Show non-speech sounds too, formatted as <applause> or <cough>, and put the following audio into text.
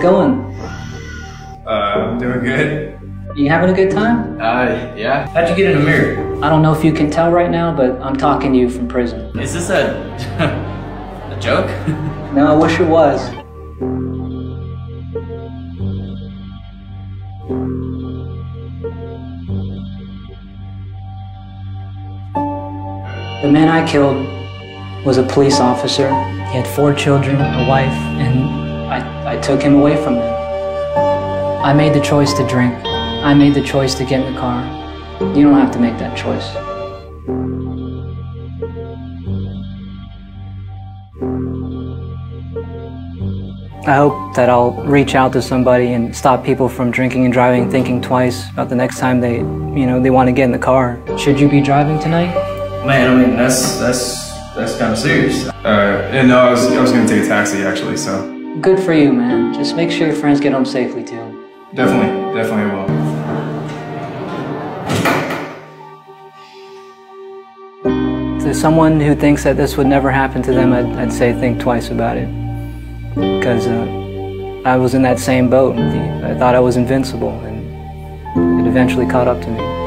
going? Uh, doing good. You having a good time? Uh, yeah. How'd you get in the mirror? I don't know if you can tell right now, but I'm talking to you from prison. Is this a <laughs> a joke? No, I wish it was. The man I killed was a police officer. He had four children, a wife, and I, I took him away from them. I made the choice to drink. I made the choice to get in the car. You don't have to make that choice. I hope that I'll reach out to somebody and stop people from drinking and driving, thinking twice about the next time they, you know, they want to get in the car. Should you be driving tonight? Man, I mean that's that's that's kind of serious. Uh, and no, I was, I was gonna take a taxi actually, so Good for you, man. Just make sure your friends get home safely too. definitely, definitely will. To someone who thinks that this would never happen to them, I'd, I'd say think twice about it. Because uh, I was in that same boat. I thought I was invincible, and it eventually caught up to me.